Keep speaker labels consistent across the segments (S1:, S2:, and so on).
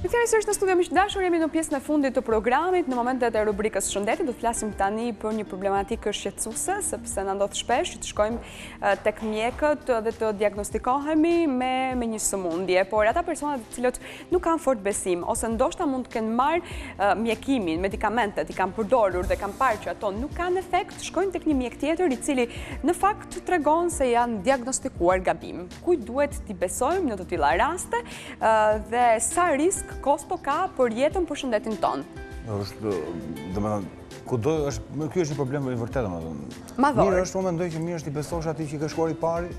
S1: Kthehemi sërish në studio miq të dashur, jemi në pjesën e fundit të programit, në momentet e rubrikës shëndetit, do të flasim tani për një problematikë shqetësuese, sepse na ndodh shpesh që të shkojmë tek mjekët dhe të diagnostikohemi me një sëmundje, por ata persona të cilët nuk kanë fort besim, ose ndoshta mund të kenë marrë mjekimin, medikamentet, i kanë përdorur dhe kanë parë që ato nuk kanë efekt, shkojnë tek një mjek tjetër i cili në fakt tregon se janë diagnostikuar gabim. Kujt duhet t'i besojmë në të tila raste dhe sa risk kosto ka për jetën për shëndetin tonë?
S2: është, domethënë, kudo, është, kjo është një problem i vërtetë, domethënë.
S1: Madhore.
S2: Mirë është, po mendoj që mirë është t'i besosh atij që i ke shkuar i pari,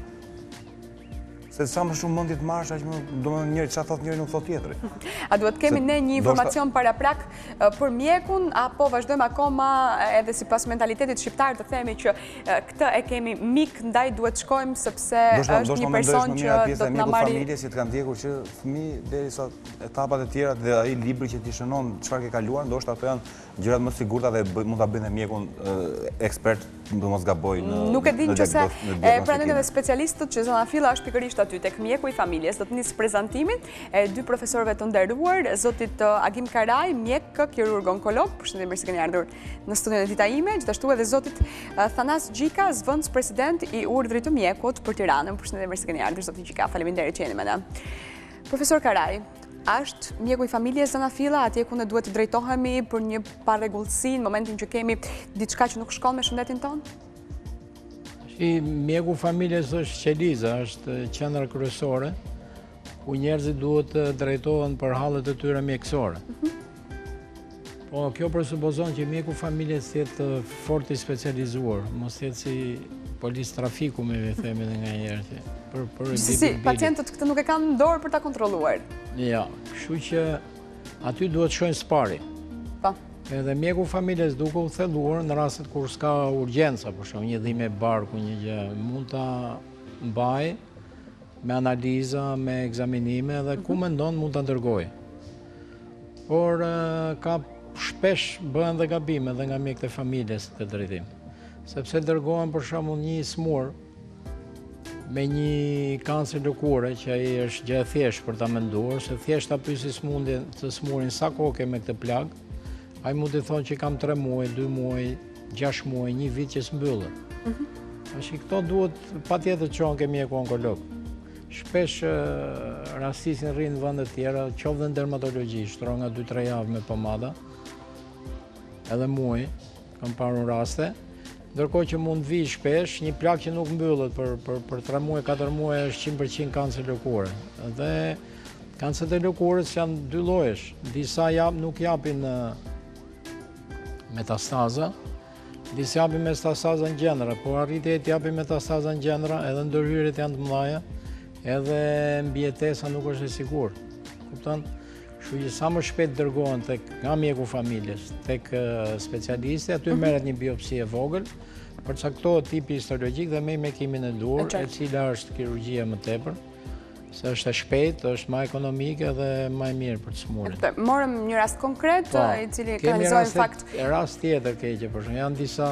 S2: Sesa më shumë mendje të marrësh, aq më domethënë, ça thotë njëri nuk thotë tjetri.
S1: A duhet të kemi ne një informacion paraprak për mjekun, apo vazhdojmë akoma edhe sipas mentalitetit shqiptar të themi që këtë e kemi mik, ndaj duhet të shkojmë sepse është një person që do të na marrë...
S2: familjes që të kanë ndjekur që fëmijë derisa etapat e tjera dhe ai libri që t'i shënon çfarë ke kaluar, ndoshta ato janë Gjërat më të sigurta dhe mund ta bëjnë dhe mjekun ekspert të mos gabojë në diagnostikë.
S1: Nuk e di nëse e pranojnë edhe specialistët që zanafilla është pikërisht aty tek mjeku i familjes. Do të nis prezantimin e dy profesorëve të nderuar, zotit Agim Karaj, mjek kirurg onkolog, përshëndetje mirë se keni ardhur në studion e Dita Ime, gjithashtu edhe zotit Thanas Gjika, zëvendëspresident i Urdhrit të Mjekut për Tiranën, përshëndetje mirë se keni ardhur, zoti Gjika, faleminderit që jeni me ne. Profesor Karaj, është mjeku i familjes zanafilla, atje ku ne duhet të drejtohemi për një parregullsi në momentin që kemi diçka që nuk shkon me shëndetin tonë?
S3: Shi, mjeku i familjes është qeliza, është qendra kryesore, ku njerëzit duhet të drejtohen për hallet e tyre mjekësore. Mhm. Po, kjo presupozon që mjeku i familjes të jetë fort i specializuar, mos të jetë si polic trafiku siç i themi dhe nga njerë që për për
S1: si, si, pacientët këtë nuk e kanë në dorë për ta kontrolluar.
S3: Jo, kështu që aty duhet të shkojnë së pari. Po. Edhe mjeku i familjes duke u thelluar në rastet kur s'ka urgjenca, për shembull një dhimbje barku, një gjë, mund ta mbajë me analiza, me ekzaminime dhe ku mhm. mendon mund ta dërgojë. Por ka shpesh bëhen dhe gabime dhe nga mjekët e familjes në këtë drejtim. Sepse dërgohen për shembull një i sëmurë me një kancer lëkure që ai është gjë e thjeshtë për ta menduar, se thjesht ta pyesë sëmundjen të sëmurin sa kohë ke me këtë plagë, Ai mund t'i thotë që kam 3 muaj, 2 muaj, 6 muaj, një vit që s'mbyllet. Mhm. Rasti këto duhet patjetër të çohen ke mjeku onkolog. Shpesh rastisin rrinë në vende të tjera, qoftë dhe në dermatologi, shtrohen nga 2-3 javë me pomada, edhe muaj, Kam parë unë raste, ndërkohë që mund të vijë shpesh, një plagë që nuk mbyllet për, për, për 3 muaj, 4 muaj është 100% kancer lëkure. Dhe kancerët e lëkurës janë dy llojesh, disa jap, nuk japin metastaza, disa japin metastaza në gjëndra, po arriti të japin metastaza në gjëndra, edhe ndërhyrjet janë të mëdhaja, edhe mbijetesa nuk është e sigurt. Kupton? Kështu që sa më shpejt dërgohen tek nga mjeku i familjes, tek specialisti, aty mhm. merret një biopsi e vogël, përcaktohet tipi histologjik dhe me mjekimin e duhur, e cila është kirurgjia më tepër se është e shpejtë, është ma ekonomike dhe ma e mirë për të sëmurët.
S1: Marrim një rast konkret, po, i cili ka nëzojnë fakt...
S3: Kemi rast të tjera të këqija, për shembull, janë disa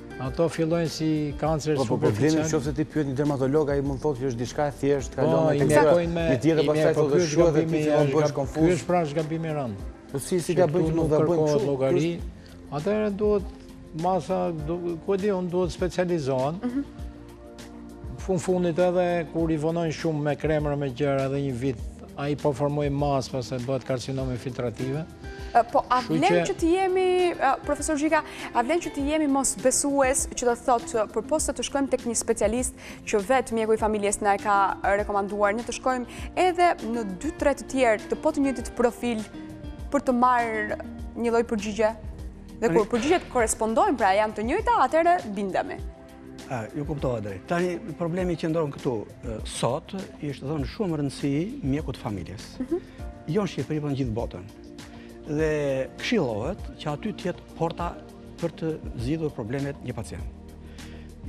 S3: Ato fillojnë si kancer
S2: superficial. Po, po, problemi është qoftë se ti pyet një dermatolog, ai mund të thotë që është diçka e thjeshtë, ka lëmë e të gjëra, një tjetër pastaj thotë dhe shua dhe ti që mund të bëhesh konfuz.
S3: Ky është pra është gabim i rëndë.
S2: Po si, si ta bëjmë që mund të bëjnë që
S3: logari, atëherë duhet masa, ku e di unë, duhet specializohen, mhm. Fund fundit edhe kur i vonojnë shumë me kremëra me gjëra edhe një vit, ai po formon masë pastaj bëhet karcinomë infiltrative.
S1: Po, a vlen që të jemi, profesor Gjika, a vlen që të jemi mosbesues që do të thotë përpos se të shkojmë tek një specialist që vetë mjeku i familjes na e ka rekomanduar, ne të shkojmë edhe në 2-3 të tjerë të po të njëjtit profil për të marrë një lloj përgjigje? Dhe kur përgjigjet korrespondojnë, pra janë të njëjta, atëherë bindemi.
S4: Ju kuptova drejt. Tani, problemi qëndron këtu, sot, i është dhënë shumë rëndësi mjekut të familjes. Mhm. Jo në Shqipëri, por po në gjithë botën. Dhe këshilohet që aty të jetë porta për të zgjidhur problemet e një pacienti.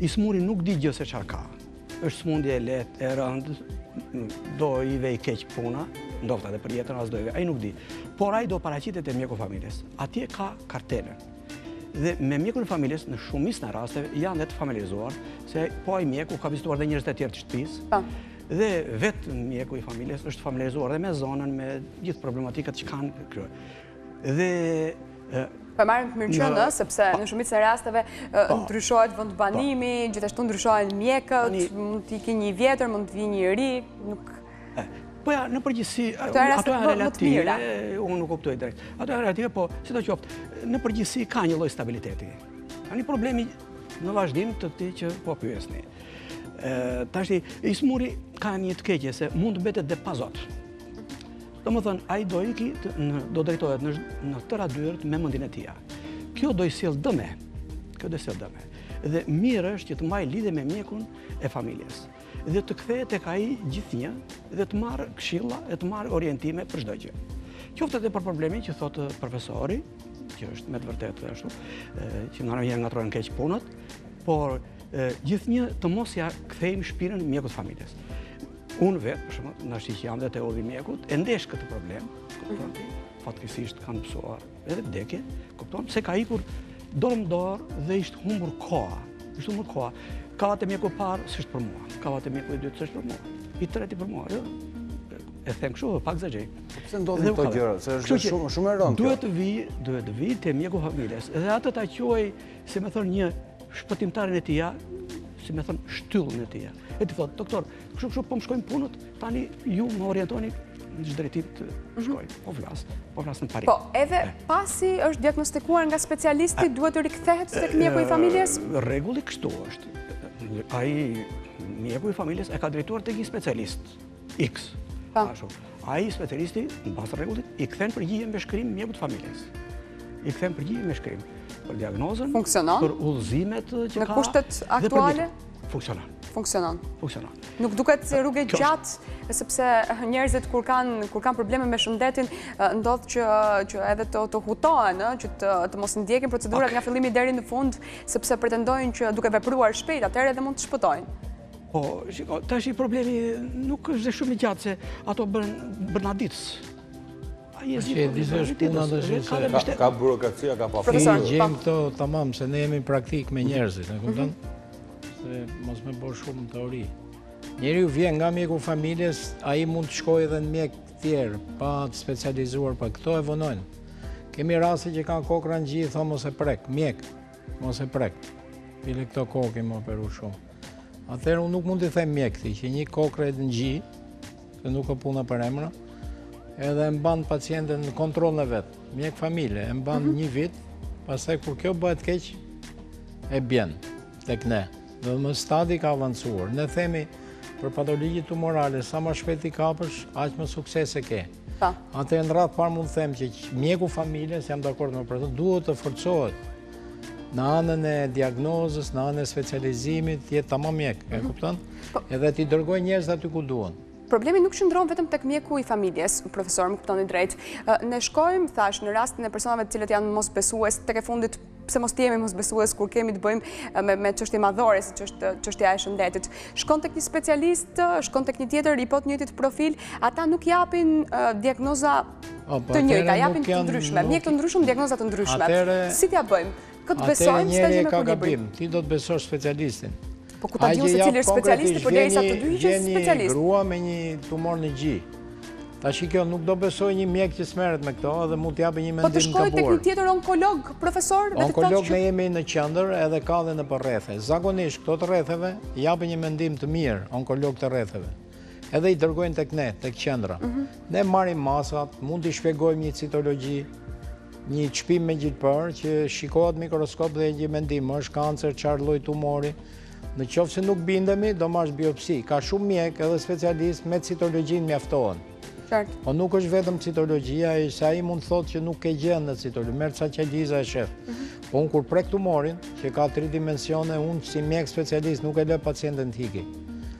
S4: I sëmuri nuk di gjë se çfarë ka. është sëmundje e lehtë, e rëndë, do i vejë keq puna, ndoshta dhe për jetën s'do i vejë, ai nuk di. Por ai do paraqitet te mjeku i familjes. Atje ka kartelën. Dhe me mjekun e familjes, në shumicën e rasteve, janë dhe të familjarizuar, se po ai mjeku ka vizituar dhe njerëzit e tjerë të shtëpisë, po. dhe vetë mjeku i familjes është familjarizuar dhe me zonën, me gjithë problematikat që kanë kryer. Dhe...
S1: Por po e marrim të mirëqenë, sepse në shumicën e rasteve po. ndryshohet vendbanimi, gjithashtu ndryshohen mjekët, mund të iki një vjetër, mund të vijë një i ri, nuk...
S4: Po ja, në përgjithësi, ato janë rastet më të mira. Unë ju kuptoj drejt. Ato janë relative po, sido të qoftë, në përgjithësi ka një lloj stabiliteti. Ka një problem në vazhdim të atij që po pyesni. Tashti i sëmuri ka një të keqe se mund të mbetet dhe pa zot. Domethënë, ai do iki do drejtohet në tëra dyert me mendjen e tija. Kjo do i sjellë dëme. Kjo do i sjellë dëme. Dhe mirë është që të mbajë lidhje me mjekun e familjes. dhe të kthehet tek ai gjithnjë dhe të marrë këshilla dhe të marrë orientime për çdo gjë. Qoftë edhe për problemin që thotë profesori, që është me të vërtetë ashtu, që ndonjëherë ngatërrohen keq punët, por gjithnjë të mos ia kthejmë shpinën mjekut të familjes. Unë vetë, për shembull, meqë jam dhe te urdhri i mjekut, e ndesh këtë problem, kupton ti? Fatkeqësisht kanë pësuar Edhe vdekje, kupton, se ka ikur dorë në dorë dhe është humbur koha. Është humbur koha. Ka vajtur te mjeku i parë, s'është për mua. Ka vajtur te mjeku i dytë, s'është për mua. I treti për mua, jo? E them kështu, pak zë gjej.
S2: Po pse ndodhin këto gjëra, se është shumë, shumë e rëndë.
S4: Duhet të vijë, duhet të vijë te mjeku i familjes. Edhe atë ta quajë, si me thënë, një shpëtimtarin e tij, si me thënë, shtyllën e tij. E t'i thotë, doktor, kështu kështu, po më shkojnë punët, Tani ju më orientoni në ç'drejtim të mhm. shkoj, po flas, po flas në parim.
S1: Po, edhe pasi është diagnostikuar nga specialisti, duhet të rikthehet tek mjeku i familjes?
S4: Rregulli kështu është. Ai mjeku i familjes e ka drejtuar tek një specialist, X. Po. Ai specialisti, në bazë të rregullit, i kthen përgjigje me shkrim mjekut të familjes. I kthen përgjigje me shkrim për diagnozën, për udhëzimet që
S1: ka. Në kushtet aktuale?
S4: Funksionon.
S1: Funksionon.
S4: Funksionon.
S1: Nuk duket si rrugë e gjatë, sepse njerëzit kur kanë kur kanë probleme me shëndetin, ndodh që që edhe të të hutohen, ëh, që të të mos ndjekin procedurat nga fillimi deri në fund, sepse pretendojnë që duke vepruar shpejt atëherë edhe mund të shpëtojnë.
S4: Po, shiko, tashi problemi nuk është dhe shumë i gjatë se ato bëhen brenda ditës.
S2: Aje zi për një zërë të të zërë, ka dhe mështet. Ka burokraci, ka pa
S3: fërë. Profesor, pa. I gjejmë këto, tamam, se ne jemi praktikë me njerëzit, më kupton? Se mos me bo shumë teori. Njeriu vjen nga mjeku i familjes, ai mund të shkojë edhe në mjekë të tjerë, pa të specializuar, po këto e vonojnë. Kemi raste që kanë kokrra në gji, thonë mos e prek, mjek, mos e prek. Bile këto kohë kemi operu shumë. Atëherë unë nuk mund t'i them mjek atij që një kokërr në gji, se nuk ka puna për emra, edhe e mban pacienten në kontroll e vet. Mjek familje e mban mhm. një vit, pastaj kur kjo bëhet keq e bjen tek ne. Domethënë stadi ka avancuar. Ne themi për patologji tumorale sa ma shpejt t'i kapësh, aq më sukses e ke. Po. Atëherë në radhë të parë mund të them që mjeku i familjes, jam dakord me për të, duhet të forcohet në anën e diagnozës, në anën e specializimit, të jetë tamam mjek, e mhm. kupton? Po. Edhe t'i dërgojë njerëzit aty ku duhet.
S1: Problemi nuk qëndron vetëm tek mjeku i familjes, profesor, më kuptoni drejt. Ne shkojmë, thashë, në rastin e personave të cilët janë mosbesues, tek e fundit pse mos të jemi mosbesues kur kemi të bëjmë me, me çështje madhore, siç është çështja e shëndetit. Shkon tek një specialist, shkon tek një tjetër, i po të njëjtit profil, ata nuk japin uh, diagnoza o, po, të njëjta, japin të ndryshme, mjekë të ndryshëm, diagnoza të ndryshme. Atëherë, si t'ia bëjmë? Kë të besojmë, së të një
S3: me Ti do të besosh specialistin.
S1: Po ku ta di unë se cili është specialisti përderisa të dy ishin specialistë?
S3: Një grua me një tumor në gji. Tashi kjo nuk do besoj një mjek që s'merret me këto dhe mund të japi një mendim
S1: të buar. Po të shkoj te një tjetër onkolog, profesor?
S3: Onkologë ne jemi në qendër edhe ka dhe nëpër rrethe. Zakonisht, këto të rretheve, japin një mendim të mirë, onkologët e rretheve. Edhe i dërgojnë tek ne, tek qendra. Mhm. Ne marrim masat, mund t'i shpjegojmë një citologji, një çpim me gjilpërë që shikohet mikroskop dhe një mendim, është kancer, çfarë lloj tumori. Në qoftë se nuk bindemi, do marrësh biopsi. Ka shumë mjekë edhe specialistë me citologjinë mjaftohen. Qartë. Po nuk është vetëm citologjia, se ai mund të thotë që nuk ke gjë në citologji, merr sa qeliza e shef. Mhm. Po unë kur prek tumorin, që ka tri dimensione, unë si mjek specialist nuk e lë pacienten të hiki.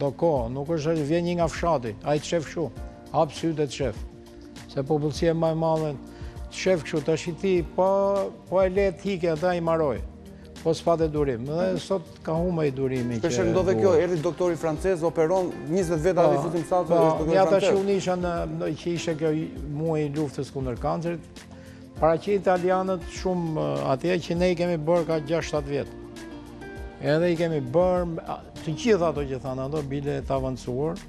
S3: Do kohë, nuk
S2: është
S3: është vjen një nga fshati, ai të shef kshu, hap sytë dhe të shef. Se popullsia më e madhe, të shef këshu, tashi ti, po, po e le të hiki, ai mbaroi, po s'pate durim, dhe sot ka humb durimi.
S2: Shpeshherë ndodh kjo, erdhi doktori francez, operon, 20 veta dhe i futim sa të po, është
S3: doktori francez. Po, një natë që unë isha në, që ishte ky muaji i luftës kundër kancerit, Paraqitën italianët shumë atje që ne i kemi bërë ka 6-7 vjet. Edhe i kemi bërë, të gjitha ato që thanë ato, bile të avancuar,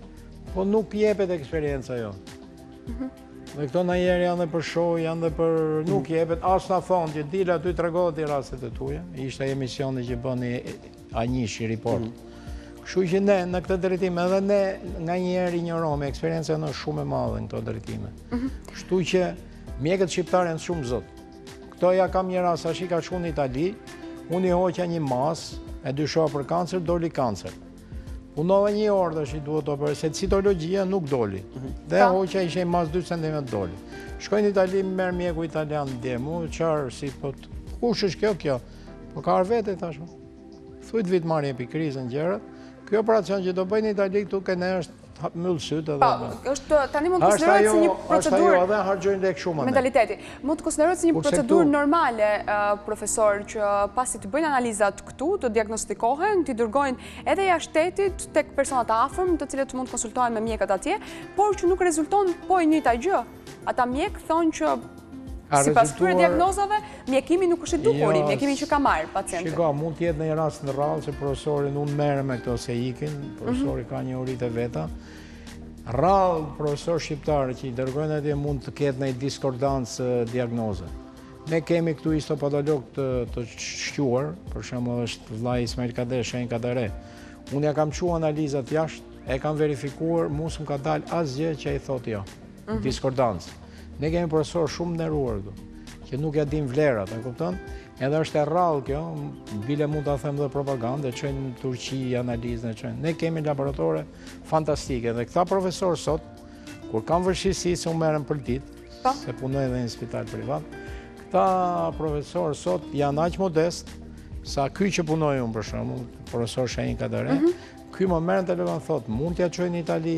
S3: po nuk jepet eksperienca jonë. Mhm. Dhe këto nganjëherë janë dhe për show, janë dhe për nuk jepet, as na thonë që dil aty tregoji ti rastet e tuja, ishte emisioni që bëni A njëshi report. Kështu që ne në këtë drejtim edhe ne nganjëherë injorojmë, eksperienca jonë shumë e madhe në këto drejtime. Mhm. Kështu që mjekët shqiptarë janë shumë të zotë. Këtu ja kam një rast tashi ka shkuar në Itali, unë i hoqa një masë, e dyshoja për kancer, doli kancer. Punova një orë dhe shi duhet të operë, se citologjia nuk doli. Mhm. Dhe po. hoqa ishte një masë 2 cm doli. Shkoi në Itali, merr mjeku italian dhe mu, qarë si po të kush është kjo kjo? Po ka ardhë vetë, thashë. Thuji të vijë ta marri epikrizën, gjërat. Kjo operacion që do bëjë në Itali këtu tek ne është hap mbyll sytë edhe...
S1: Pa, po, është, tani mund të konsiderohet si një procedurë...
S3: Ashtë ajo, harxhojnë lekë shumë anë.
S1: Mentaliteti. Mund të konsiderohet si një procedurë normale, profesor, që pasi t'i bëjnë analizat këtu, të diagnostikohen, t'i dërgojnë edhe jashtë shtetit tek persona të afërm, të cilët mund të konsultohen me mjekët atje, por që nuk rezulton po e njëjta gjë. Ata mjekë thonë që sipas këtyre diagnozave, mjekimi nuk është i duhuri, jo, mjekimi që ka marrë pacienti.
S3: Shiko, mund të jetë ndonjë rast i rrallë që profesori nuk merret me këto se ikin, mhm. profesori ka njohuritë e veta. Rrallë, profesor shqiptarë që i dërgojnë atje mund të ketë ndonjë diskordancë diagnoze. Ne kemi këtu histopatologë të, të shquar, për shembull është vëllai i Ismail Kadaresë, Shahin Kadare. Unë ia kam çu analizat jashtë, e kam verifikuar, mu s'më ka dalë asgjë që ai thotë jo. mhm. diskordancë. Ne kemi profesor shumë të nderuar këtu, që nuk ia dim vlerat, e kupton? Edhe është e rrallë kjo, bile mund ta them dhe propagandë, e çojnë Turqi, analizën e çojnë. Ne kemi laboratore fantastike, dhe këta profesor sot, kur kam vështirësi se u merrem përditë, po. se punoj edhe një spital privat, këta profesor sot janë aq modest, sa ky që punoj unë për shembull, profesor Shahin Kadare, mhm. ky më merr në telefon thotë, mund ta çoj në
S1: Itali,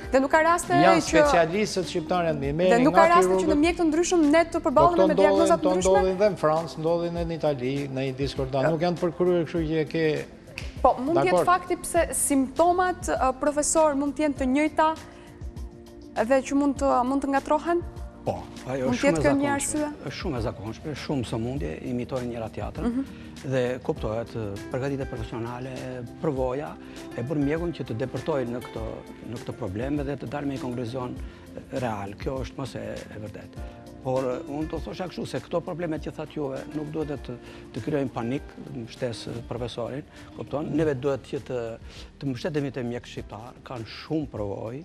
S1: Dhe nuk ka raste që...
S3: Janë specialistët shqiptarë, janë të mirë.
S1: Dhe nuk ka raste që në mjekë të ndryshëm ne të përballemi po me diagnoza
S3: të ndryshme? Po ndodhin dhe në Francë, ndodhin dhe në Itali, ndonjë diskordancë. Nuk janë të përkryer kështu që e ke...
S1: Po, mund të jetë fakti pse simptomat, profesor, mund të jenë të njëjta dhe që mund të ngatërrohen?
S4: Po, ajo është shumë e zakonshme. është shumë e zakonshme, shumë sëmundje, imitojnë njëra-tjetrën, mhm. dhe kuptohet përgatitja profesionale, përvoja, e bën mjekun që të depërtojë në këto, në këto probleme dhe të dalë me një konkluzion real. Kjo është më se e vërtetë. Por, unë do thosha kështu se këto probleme që thatë juve nuk duhet dhe të, të krijojnë panik, mbështes profesorin, kupton, neve duhet që të, të mbështetemi te mjekët shqiptarë, kanë shumë përvojë,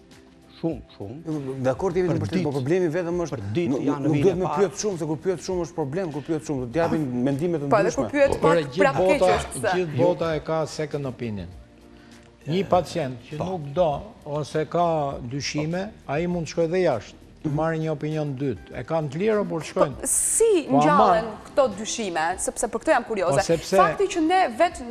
S4: shumë, shumë.
S2: Dakord jemi të mbështes, po problemi vetëm është... Përditë janë në vijën e parë. Nuk duhet me pyet shumë, se kur pyet shumë është problem, kur pyet shumë, të japin mendime të ndryshme.
S1: Po edhe kur pyet pak prapë keq është
S3: se. Gjithë bota e ka second opinion. Një pacient që nuk do, ose ka dyshime, ai mund të shkojë dhe jashtë, të mhm. marrë një opinion të dytë. E kanë të lirë, por të shkojnë.
S1: Po, si ngjallen, po, këto dyshime, sepse për këto jam kurioze. Po, fakti që ne vetë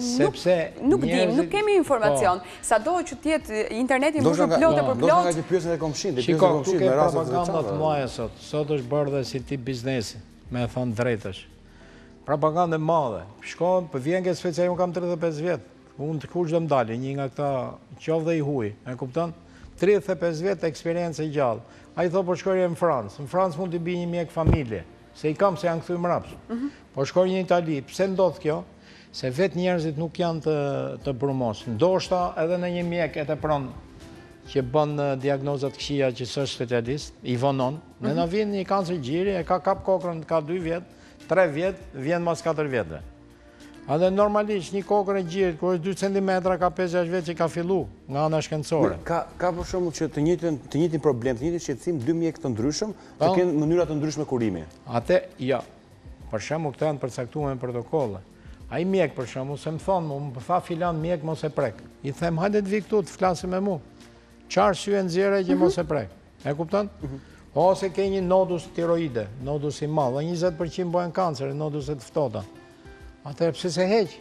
S1: nuk dim, nuk kemi informacion, Sado që të jetë interneti mbushur plot e përplot. Ndoshta
S2: ngaqë pyesin edhe komshinë, ti
S3: pyet komshinë. Shiko, këtu ke propaganda të mëdha sot. Sot është bërë dhe si tip biznesi, me thënë të drejtën. Propagandë e madhe. Shko, po vjen ky specia, unë kam tridhjetë e pesë vjet. Unë, kush do më dalë, një nga këta, qoftë dhe i huaj. E kupton? Tridhjetë e pesë vjet eksperiencë e gjallë. Ai thotë po shko ore në Francë. Në Francë mund t'i bjerë një mjek familjeje. Se i kam se janë kthy mbrapsht. Po shko re në Itali, pse ndodh kjo? Se vetë njerëzit nuk janë të, të brumos. Ndoshta edhe ndonjë mjek e tepron që bën diagnoza të këqija që s'është specialist, i vonon, në na vjen një kancer gjiri, e ka kap kokrrën ka 2 vjet, 3 vjet, vjen mas 4 vjetve. Edhe normalisht një kokërr e gjirit, kur është 2 centimetra, ka 5-6 vjet që ka fillu, nga ana shkencore.
S2: Ka për shembull që të njëjtin problem, të njëjtin shqetësim, dy mjekë të ndryshëm, të po. kenë mënyra të ndryshme kurimi.
S3: Atë, ja, jo. për shembull këto janë përcaktu me protokolle. Ai mjek për shembull, se më thonë, më më tha filan mjek, mos e prek. I them, hajde të vi këtu, të flasi me mu. Ça arsye nxjerr që mos e prek. E kupton? Ose ke një nodus tiroide, nodus i madh, dhe 20% bëhen kancer, noduset e ftohta. Atëherë pse s'e heq?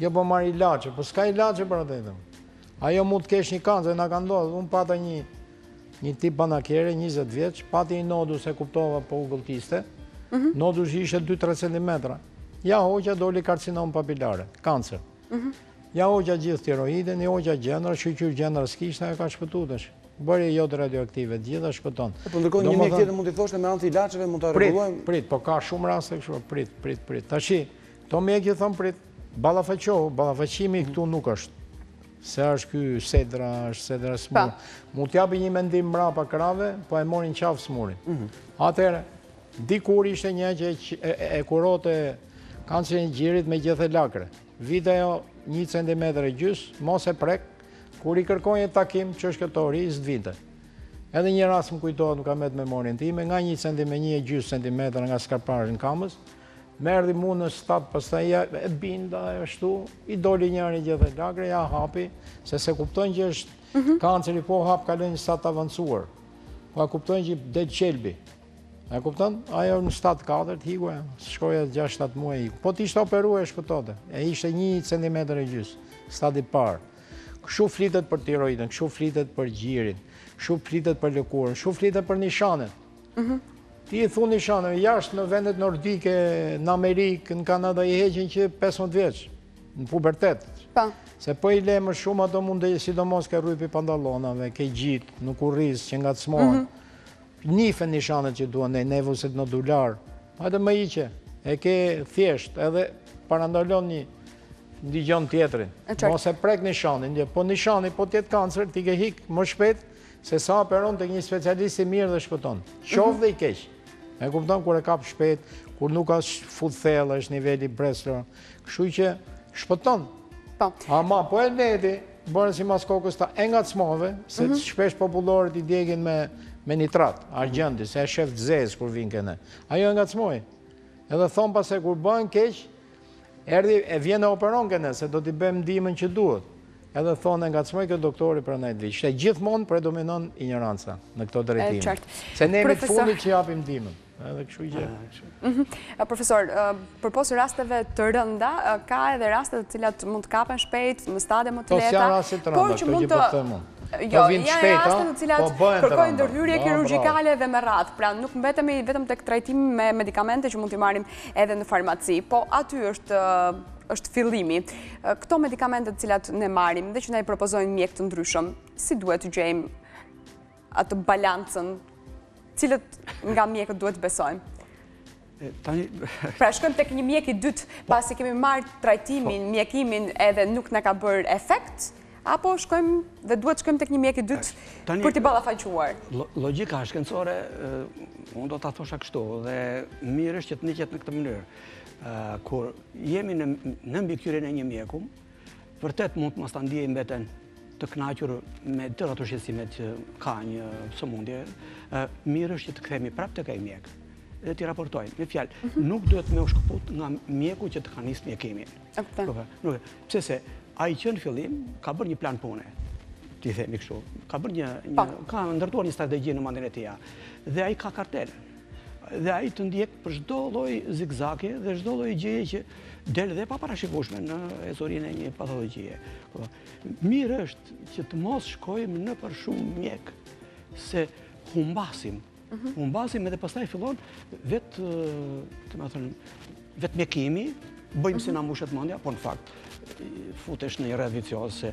S3: Jo po marr ilaçe, po s'ka ilaçe për atë. Ajo mund të kesh një kancer, na ka ndodhur, un pata një një tip banakere 20 vjeç, pati një nodus e kuptova po u gëlltiste. Mhm. Nodus ishte 2-3 cm. Ja hoqa doli karcinom papilare, kancer. Mhm. Ja hoqa gjithë tiroiden, ja hoqa gjëndra, që shyqyr gjëndra s'kishte, ajo ka shpëtu tashi. Bëri jod radioaktiv, gjitha shpëton.
S2: Po ndërkohë një mjek tjetër mund t'i thoshte me anë të ilaçeve, mund ta
S3: rregullojmë? Prit, prit, po ka shumë raste kështu, prit, prit, prit. Tashi, këto mjekë ju thonë prit, ballafaqohu, ballafaqimi këtu nuk është. Se është kjo sedra, është sedra e sëmurë. Mund të japin një mendim mrapa krahëve, po e morën në qafë të sëmurin. Mhm. Atëherë, Dikur ishte një që e kurote kancerin e gjirit me gjethe lakre. Vinte jo një centimetër e gjysë, mos e prek, kur i kërkoje takim që është kjo teori, s'vinte. Edhe një rast më kujtohet më ka metë në memorien time, nga një centimetër, një e gjysë centimetër nga s'ka parë në Kamëz, me erdi mu në stad pastaj, e binda ashtu, i doli njëri gjethe lakre, ja hapi, se s'e kuptojnë që është mhm. kanceri, po hap kalon në stad të avancuar, po e kuptojnë që i del qelbi, E kupton? Ajo në stad 4 iku, shkoi 6-7 muaj iku. Po t'ishte operu shpëtote. E ishte një centimetër e gjysë, stadi i parë. Kështu flitet për tiroiden, kështu flitet për gjirin, kështu flitet për lëkurën, kështu flitet për nishanet. Mhm. Ti i thu nishanin, jashtë në vendet nordike, në Amerikë, në Kanada, i heqin që 15 vjeç, në pubertet. Pa. Po. Se po i le më shumë ato mund të sidomos ke rrypi i pantallonave, ke gjitë, në kurriz, që ngacmohen. Mhm. Njihen nishanet që duan nevuset nodulare. Hajde m'i hiqe, e ke thjesht edhe parandalon. Dëgjon tjetrin. Mos e prek nishanin, po nishani po të jetë kancer, ti ke hik më shpejt, se sa operon te një specialist i mirë dhe shpëton. Qoftë dhe i keq. E kupton kur e kap shpejt, kur nuk asht fut thellë, është niveli Breslow. Kështu që shpëton. Po. Ama, po e nejti, Bëre sipas kokës tate, e ngacmove, se shpesh popullorët i djegin me me nitrat argjendi, se e shef të zezë kur vijnë ke ne. Ajo e ngacmoi. Edhe thonë pastaj kur bëhen keq, erdi e vjen e operon ke ne, se do t'i bëjmë ndihmën që duhet. Edhe thonë e ngacmoi ky doktori prandaj të vdiq. Se gjithmonë predominon injoranca në këto drejtime. Se ne jemi të fundit që japim ndihmën. Edhe kështu i gjen.
S1: Mhm. Profesor, përpos rasteve të rënda, ka edhe raste të cilat mund të kapen shpejt, në stade më të lehta. Po,
S3: si janë rastet të rënda, të gjithë përte mund.
S1: Jo, po janë raste të cilat po kërkojnë ndërhyrje po, kirurgikale dhe me radhë. Pra, nuk mbetemi vetëm tek trajtimi me medikamente që mund t'i marrim edhe në farmaci. Po, aty është është fillimi. Këto medikamente të cilat ne marrim dhe që na i propozojnë mjekë të ndryshëm, si duhet të gjejmë atë balancën, cilit nga mjekët duhet të besojmë? Pra shkojmë tek një mjek i dytë, po. pasi kemi marrë trajtimin, po. mjekimin edhe nuk na ka bërë efekt, apo shkojmë dhe duhet të shkojmë tek një mjek i dytë për t'i ballafaquar?
S4: Logjika shkencore, unë do ta thosha kështu, dhe mirë është që të ndiqet në këtë mënyrë. Kur jemi në mbikëqyrjen e një mjeku, Vërtet mund të mos ta ndiejmë veten të kënaqur me tërë ato shqetësimet që ka një sëmundje, mirë është që të kthehemi prapë tek ai mjek dhe t'i raportojmë. Me fjalë, mhm. nuk duhet me u shkëput nga mjeku që të ka nisë mjekimin. E para. Pse, se ai që në fillim, ka bërë një plan pune, t'i themi kështu, ka bërë një, po. ka ndërtuar një strategji në mendjen e tija, dhe ai ka kartelën, Dhe ai të ndjek për çdo lloj zigzage dhe çdo lloj gjëje që del dhe e paparashikueshme në ecurinë e një patologjie. Po, mirë është që të mos shkojmë nëpër shumë mjekë se humbasim. Mhm. Humbasim edhe pastaj fillon vetë, domethënë, vetëmjekimi, bëjmë si mhm. na mbushet mendja, po në fakt, futesh në një
S1: rreth vicioz se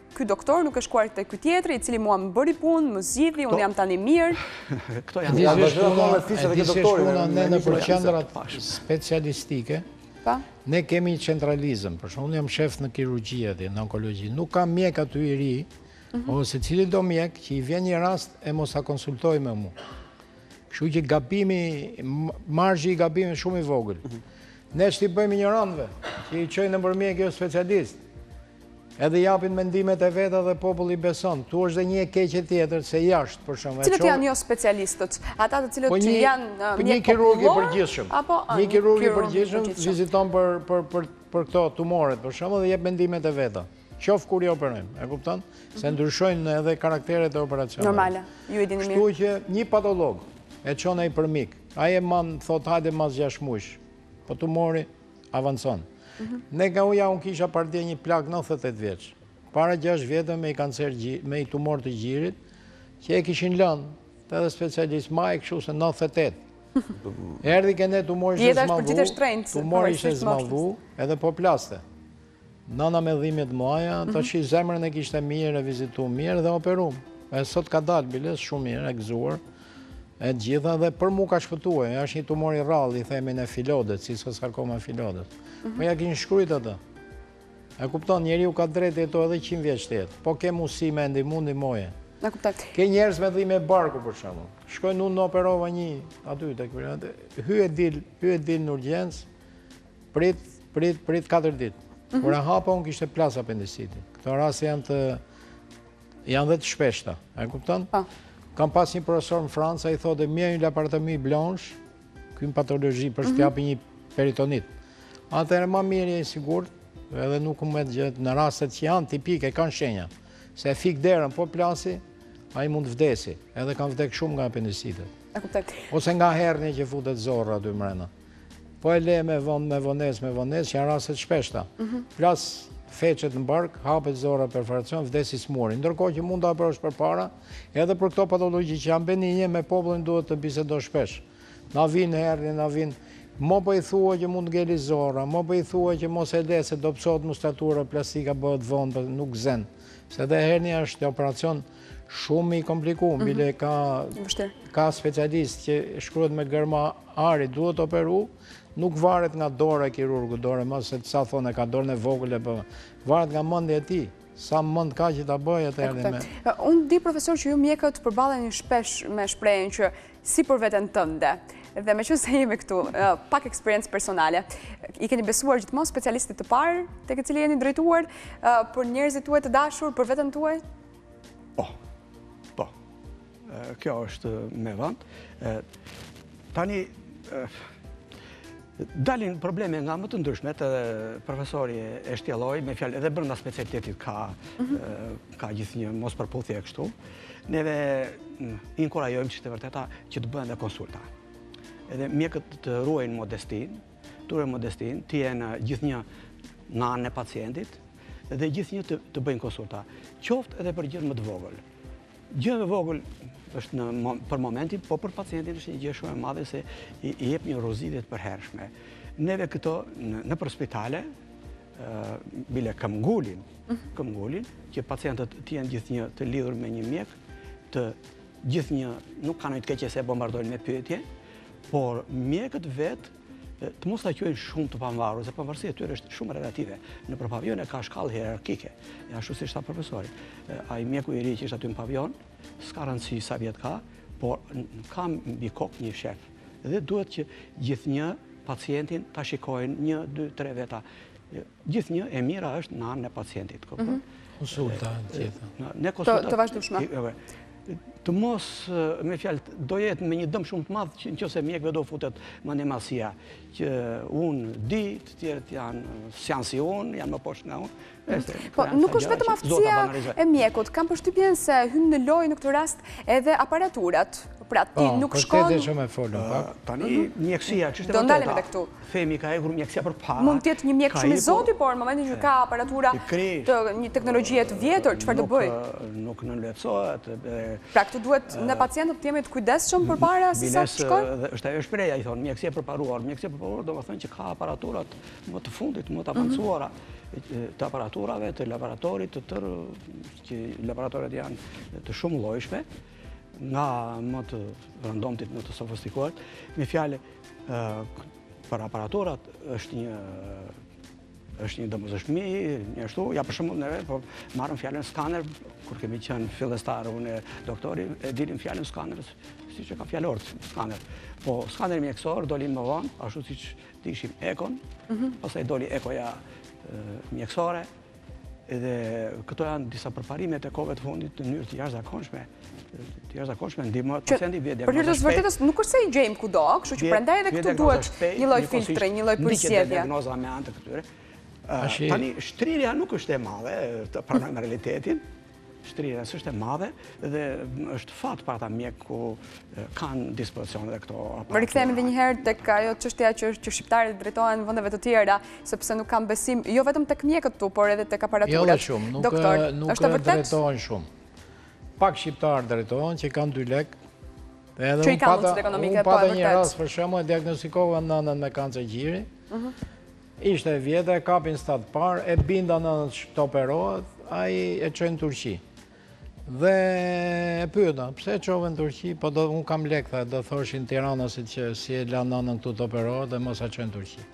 S1: ky doktor nuk, e shkova te ky tjetri, i cili mua më bëri punë, më zgjidhi, unë jam tani mirë.
S3: Këto janë ja vazhdo të me fisë edhe doktorin. Unë, ne nëpër qendrat specialistike. Po. Ne kemi centralizim, për shembull unë jam shef në kirurgji aty, në onkologji. Nuk ka mjek aty i ri, mhm. ose cilido mjek që i vjen një rast e mos ta konsultojë me mua. Kështu që gabimi, marzhi i gabimit shumë i vogël. Mhm. Ne ç't'i bëjmë injorantëve, që i çojnë nëpër mjekë jo specialistë. Edhe japin mendimet e veta dhe populli beson. Këtu është dhe një e keqe tjetër, se jashtë, për shembull.
S1: Cilët janë jo specialistët? Ata të cilët
S3: po,
S1: që janë një
S3: popullor? Një kirurg i përgjithshëm. Apo, një kirurg i përgjithshëm viziton për këto tumoret, për shembull, dhe jep mendimet e veta. Qoftë kur i operojmë, e kupton? Se mhm. ndryshojnë edhe karakteret e operacionit.
S1: Normale, ju e dini mirë.
S3: Kështu që një patolog e çon ai për mik. Ai e man, thotë, hajde mas gjashtë mujsh. Po tumori, Avancon. Ne nga uja unë kisha pardje një plak 98 vjeç. Para 6 vjetëve me një kancer, me një tumor të gjirit, që e kishin lënë edhe specialist ma e kështu se 98. Erdhi ke ne tumori ishte zmadhu, tumori ishte zmadhu edhe po plaste. Nëna me dhimbje të mëdha, tashi zemrën e kishte mirë, u vizitu mirë dhe u operu. E sot ka dalë biles shumë mirë, e gëzuar. E gjitha dhe për mu, ka shpëtue, e është një tumor i rrallë, i themi ne filodes, cistosarkoma filodes. Po ia kishin shkrujt atë. E kupton, njeriu ka të drejtë jete edhe 100 vjeç të jetë. Po ke mu si me endi mundi moje.
S1: E kupton.
S3: Ke njerës me dhime barku për shembull. Shkojnë unë, unë operova një aty të këpërë. Hy e dil, hy e dil në urgjencë, Prit, prit, prit 4 ditë. Mhm. Kur e hapa, kishte plas apendiciti. Këto raste janë të janë edhe të shpeshta. A e kupton? Po. Kam pas një profesor në Francë, ai thoshte ma mirë një laparatomi blansh, kur një patologji për mhm. shpjapi një peritonit. Atëherë më mirë e sigurt, edhe nuk më të gjithë në rastet që janë tipike, kanë shenja. Se e fik derën, po plasi, ai mund të vdesi. Edhe kanë vdek shumë nga
S1: apendiciti.
S3: Ose nga hernia që futet zorra aty mrena. Po e le me vonë, me vonesë, me vonesë, që janë raste të shpeshta. Mhm. Plasin feçet në bark, hapet zorra, perforacion, vdes i sëmuri. Ndërkohë që mund ta operosh përpara, edhe për këto patologi që janë beninje, me popullin duhet të bisedosh shpesh. Na vinë hernie, na vinë, mo për po i thua që mund të ngeli zorra, mo për po i thua që mos e le se do pësot muskulatura plastika bëhet vonë, nuk zenë. Se dhe hernia është operacion, Shumë i komplikuar, mhm. bile ka ka specialist që shkruhet me gërma ari, duhet operu, nuk varet nga dora e kirurgut, dora, me sa thonë, ka dorën e vogël e bëmë. Varet nga mendja e tij, sa mënd ka që ta bëjë atë edhe me.
S1: Unë di, profesor, që ju mjekët përballeni shpesh me shprehjen që si për veten tënde, dhe meqenëse jemi këtu, pak eksperiencë personale, i keni besuar gjithmonë specialistit të parë, tek i cili jeni drejtuar, për njerëzit tuaj të dashur, për veten tuaj?
S4: Po, po, kjo është me vënd. Tani, dalin probleme nga më të ndryshmet, edhe profesori e shtjelloi, me fjalë edhe brënda specialitetit ka mhm. gjithnjë mospërputhje e kështu. Neve inkurajojmë ç'është e vërteta që të bëhen dhe konsulta. Edhe mjekët të ruajnë modestinë, të ruajnë modestinë, të jenë gjithnjë në anën e pacientit, dhe gjithnjë të bëjnë konsulta, qoftë edhe për gjënë më të vogël. Gjëja më e vogël është në, për momentin, po për pacientin është një gjë shumë e madhe se i jep një morbozitet të përhershme. Neve këto nëpër spitale, bile këmbëngulim, mhm. këmbëngulim, që pacientët të jenë gjithnjë të lidhur me një mjek, të gjithnjë, nuk ka ndonjë të keqe se e bombardojnë me pyetje, por mjekët vetë Të mos të quhen shumë të pavarur, se pavarësia e tyre është shumë relative. Nëpër pavione ka shkallë hierarkike, ashtu siç tha profesori. Ai mjeku i ri që është aty në pavion, s'ka rëndësi sa vjet ka, por ka mbi kokë një shef. Dhe duhet që gjithnjë pacientin ta shikojnë një, dy, tre veta. Gjithnjë e mira është në anën e pacientit.
S3: Mhm. Konsulta të gjitha.
S1: Ne konsulta të vazhdueshme.
S4: Të mos me fjalë do jetë një dëm shumë i madh në qoftë se mjekëve do futet mendjemadhësia që unë di të tjerët s'janë si unë, janë më poshtë nga unë. Mhm.
S1: Po nuk është vetëm aftësia e mjekut, kam përshtypjen se hyn në lojë në këtë rast edhe aparaturat. Pra ti po, nuk shkon. Po,
S3: është shumë e
S4: folur. Tani mjekësia ç'është e vërteta. Do ndalemi këtu. Themi ka ecur mjekësia përpara.
S1: Mund të jetë një mjek shumë i zoti, por në momentin që ka aparatura të një teknologjie të vjetër, çfarë të bëjë?
S4: Nuk na lehtësohet.
S1: Pra këtu duhet ne pacientët të jemi të kujdesshëm përpara sesa të shkojmë.
S4: Është ajo shprehja, i thonë, mjekësia e përparuar. Mjekësia e përparuar domethënë që ka aparaturat më të fundit, më të avancuara të aparaturave, të laboratorit, të tërë, që laboratorët janë të shumëllojshme, nga më të rëndomtit, më të sofistikuar, me fjalë, Për aparaturat është një është një domosdoshmëri, një ashtu, ja për shembull neve, po marrim fjalën skaner, kur kemi qenë fillestarë unë e doktori, e dinim fjalën skaner, siç e ka fjalori skaner. Po skaneri mjekësor, doli më vonë, ashtu siç dishim ekon, mhm. pastaj doli ekoja mjekësore, Edhe këto janë disa përparime të kohëve të fundit në mënyrë të jashtëzakonshme, të jashtëzakonshme, ndihmohet pacienti, vihet
S1: diagnoza shpejt. Për hir të së vërtetës, nuk është se i gjejmë kudo, kështu që prandaj edhe këtu duhet një lloj filtri, një lloj përzgjedhjeje. Ndiqet
S4: diagnoza me anë të këtyre. Tani, shtrirja nuk është e madhe, të pranojmë realitetin, Shtrirja s'është e madhe dhe është fat për ata mjekë që i kanë në dispozicion edhe këto
S1: aparate. Rikthehemi dhe njëherë tek ajo çështja që është që shqiptarët drejtohen vendeve të tjera, sepse nuk kanë besim, jo vetëm tek mjekët këtu, por edhe tek aparaturat.
S3: Jo dhe shumë, nuk drejtohen shumë. Pak shqiptarë drejtohen që i kanë dy lekë,
S1: që i kanë mundësitë ekonomike, po
S3: e vërtetë. Unë pata një rast për shembull, e diagnostikova nënën me kancer gjiri, mhm. Ishte e vjetër, e kapim në stad të parë, e binda nënën të operohet, ai e çon në Turqi. Dhe e pyeta, pse e çove në Turqi, po do unë kam lekë tha, do thoshin tiranasit që si e la nënën këtu të operohet dhe mos e çojë në Turqi.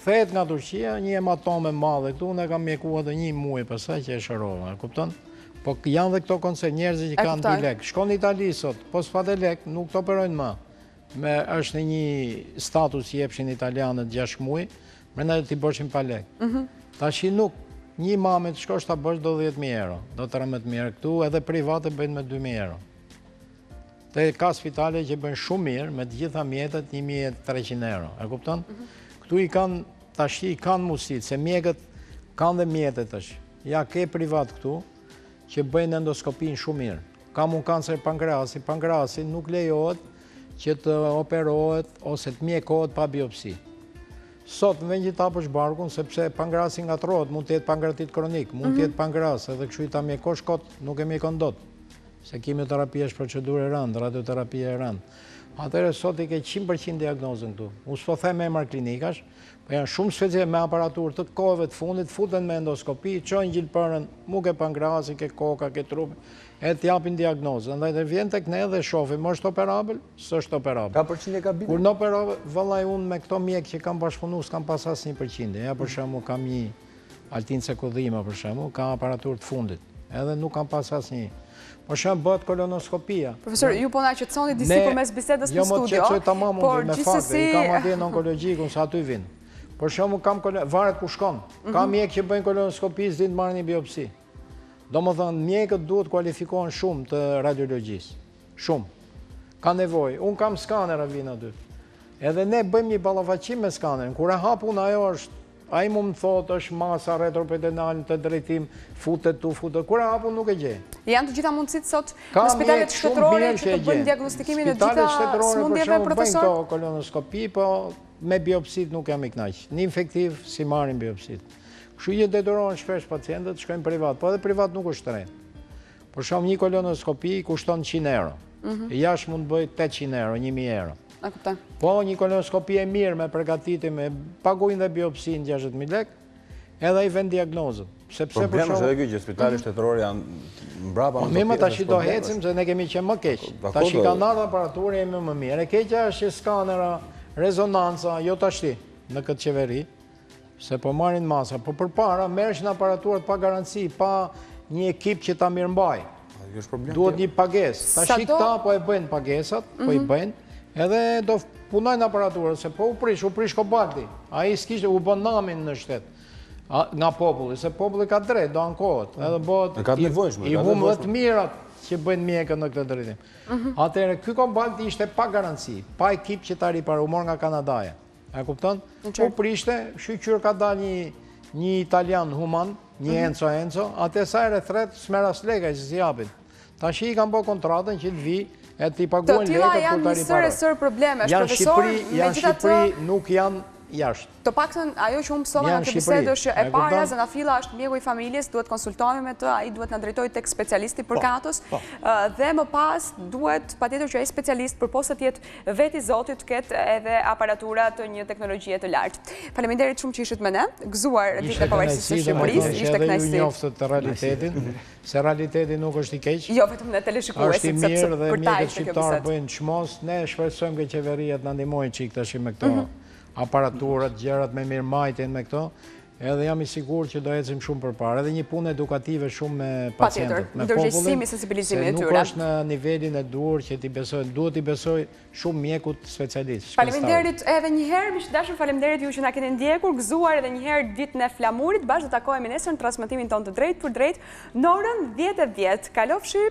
S3: Kthehet nga Turqia, një hematomë e madhe këtu, unë e kam mjekua dhe një muaj pastaj që e shërova, e kupton? Po janë dhe këto koncepte, njerëzit që kanë dy lekë. Shkon në Itali sot, po s'pate lekë, nuk të operojnë më. Me është në një status që jepshin italianët 6 muaj, brenda t'i bëshin pa lekë. Mhm. Tashi nuk, një mame të shkosh ta bësh do 10.000 euro, doktorët mirë këtu, edhe private bëjnë me 2.000 euro. Te ka spitale që bëjnë shumë mirë, me të gjitha mjetet 1.300 euro, e kupton? Mhm. Këtu i kanë, tashi i kanë mundësitë, se mjekët kanë dhe mjetet është. Ja ke privat këtu, që bëjnë endoskopinë shumë mirë. Kam unë kancer pankreasi, pankreasi nuk lejohet që të operohet ose të mjekohet pa biopsi. Sot në vend që ta hapësh barkun, sepse pankreasi ngatërrohet, mund të jetë pankreatit kronik, mund të mhm. jetë pankreas, edhe kështu që ta mjekosh kot, nuk e mjekon dot. Se kimioterapia është procedurë e rëndë, radioterapia e rëndë. Atëherë sot i ke 100% diagnozën këtu. Unë s'po them emra klinikash, Po janë shumë specie me aparaturë të kohëve të fundit, futen me endoskopi, çojnë gjilpërën, mu ke pankreasin, ke koka, ke trupin, e të japin diagnozën. Ndaj të vjen tek ne dhe shofim, është operabël, s'është operabël.
S2: Ka përqindje gabimi?
S3: Kur ne operojmë, vëllai unë me këto mjekë që kam bashkëpunu s'kam pas asnjë përqindje. Ja për shembull kam një Altin Cekodhima për shembull, ka aparaturë të fundit, edhe nuk kam pas asnjë. Për shembull bëhet kolonoskopia.
S1: Profesor, ju po na qetësoni disi përmes bisedës
S3: jo,
S1: në studio.
S3: Jo, ju qetësoj tamam unë me fakte, i kam atje në onkologjikun se aty vin. Për shembull kam varet ku shkon. Mhm. Kam mjek që bëjnë kolonoskopi, s'din të marrin një biopsi. Domethënë mjekët duhet kualifikohen shumë të radiologjisë. Shumë. Ka nevojë. Un kam skanera vin aty. Edhe ne bëjmë një ballafaqim me skanerin. Kur e hap unë ajo është Ai më thotë është masa retroperitoneale në këtë drejtim, futet këtu, futet këtu, kur e hap unë nuk e gjej.
S1: Janë të gjitha mundësitë sot në spitalet shtetërore që të bëjnë diagnostikimin e gjitha sëmundjeve, profesor?
S3: Spitalet shtetërore për shembull bëjnë këto kolonoskopi, po me biopsitë nuk jam i kënaqur. Në infektiv s'i marrin biopsitë. Kështu që detyrohen shpesh pacientët të shkojnë privat, po edhe privat nuk është rëndë. Për shembull një kolonoskopi kushton 100 euro. Mhm. Jashtë mund të bëjë 800 euro, 1000 euro. A kupton? Po, një kolonoskopi e mirë me përgatitim e pagojnë dhe biopsinë 60.000 lek, edhe ai ven diagnozën.
S2: Problem është edhe kjo që spitali mhm. shtetëror janë mbrapa po,
S3: në këtë pjesë. Mirë, tashti do ecim, se ne kemi qenë më keq. Po, tashi ka ardhë aparaturë, jemi më mirë. E keqja është që skanera, rezonanca, jo tashti në këtë qeveri. Se po marrin masa, po përpara merrshin aparaturat pa garanci, pa një ekip që ta mirëmbajë. Duhet një pagesë. Tash këta po e bëjnë pagesat, po i mhm. bëjnë. Edhe do punojnë aparaturat, se po u prish, u prish Kobalti. Ai s'kishte u bë nami në shtet nga populli, se populli ka drejt, do ankohet. Mhm.
S2: Edhe bëhet
S3: i humbë të mirat që bëjnë mjekët në këtë drejtim. Mhm. Atëherë ky Kobalti ishte pa garanci, pa ekip që ta riparonte nga Kanadaja. E kupton? U prishte, shyqyr ka dalë një italian human, një mhm. Enzo Enzo, atë sa e thërret s'merr as lekë as s'i japin. Tash i kanë bërë kontratën që të vi e t'i paguajnë lekët për të riparu. Të tila
S1: janë një sërë e sërë problemesh,
S3: profesor, megjithatë... nuk janë jashtë.
S1: Të paktën ajo që unë mësova në këtë bisedë është e parja, zanafilla është mjeku i familjes, duhet konsultohemi me të, ai duhet na drejtojë tek specialisti po, përkatës, po. dhe më pas duhet patjetër që specialisti përpos të jetë vetë i zoti të ketë edhe aparatura të një teknologjie të lartë. Faleminderit shumë që ishit me ne. Gëzuar Ditën e Pavarësisë së Shqipërisë. Ishte
S3: kënaqësi. Ishte kënaqësi. Ju njoftët realitetin, se realiteti nuk është i keq.
S1: Jo vetëm ne teleshikuesit.
S3: Është i mirë dhe mjekët shqiptarë bëjnë çmos. Ne shpresojmë që qeveria të na ndihmojë çik tash me këto aparatura, gjërat me mirëmajtjen me këto. Edhe jam i sigurt që do ecim shumë përpara. Edhe një punë edukative shumë me pacientët, me
S1: popullin, se
S3: nuk është në nivelin e duhur që t'i besoj, duhet t'i besoj shumë mjekut specialist.
S1: Faleminderit edhe një herë, miq të dashur, faleminderit ju që na keni ndjekur, gëzuar edhe një herë ditën e flamurit. Bashkë do takohemi nesër në transmetimin tonë të drejtpërdrejtë në orën 10:10. Kalofshi